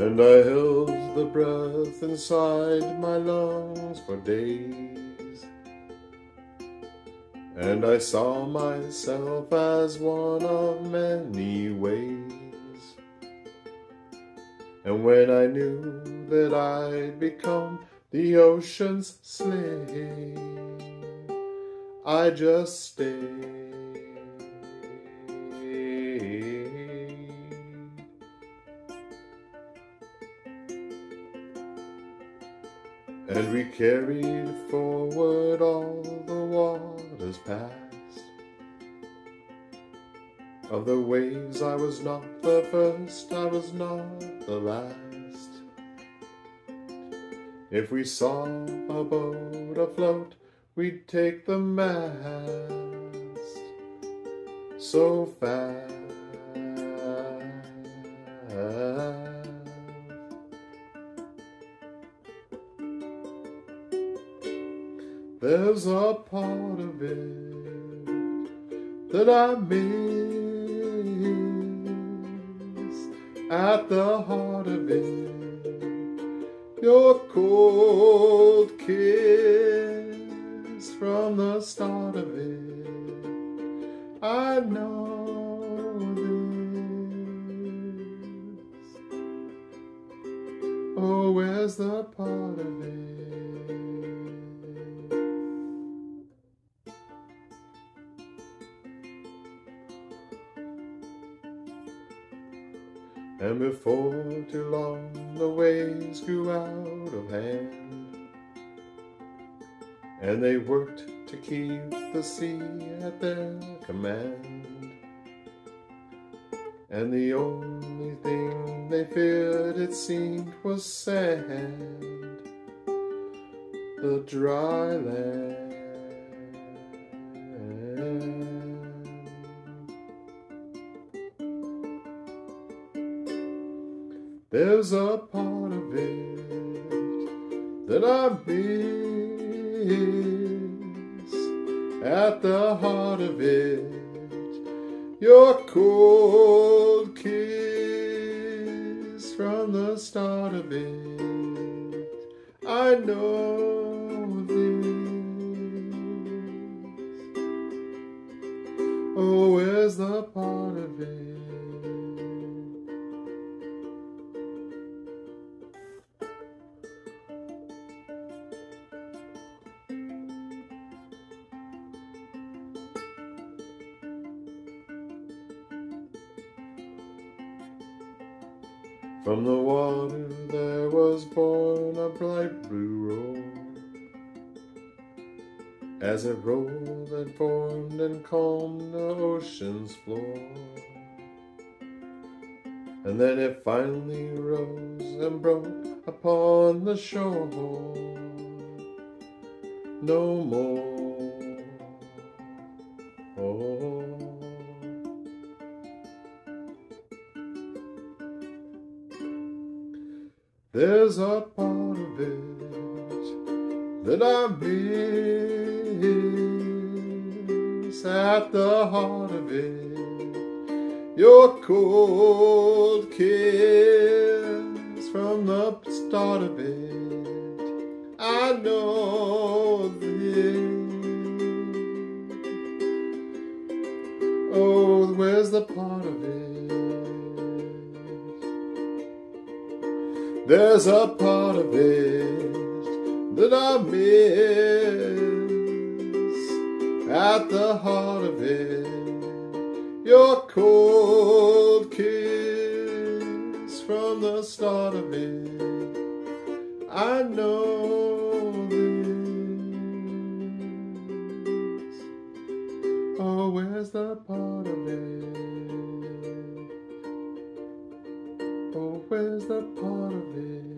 And I held the breath inside my lungs for days. And I saw myself as one of many ways. And when I knew that I'd become the ocean's slave, I just stayed. And we carried forward all the waters past. Of the waves, I was not the first, I was not the last. If we saw a boat afloat, we'd take the mast so fast. There's a part of it that I miss at the heart of it. Your cold kiss from the start of it. I know And before too long. The waves grew out of hand. And they worked to keep the sea at their command. And the only thing they feared it seemed was sand. The dry land There's a part of it that I miss at the heart of it. Your cold kiss from the start of it. I know From the water there was born a bright blue roar. As it rolled and formed and calmed the ocean's floor. And then it finally rose and broke upon the shore. No more. There's a part of it that I miss at the heart of it. Your cold kiss from the start of it. I know this. Oh, where's the part of it? There's a part of it that I miss at the heart of it. Your cold kiss from the start of it. I know this. Oh, where's the part of it? Where's the part of it?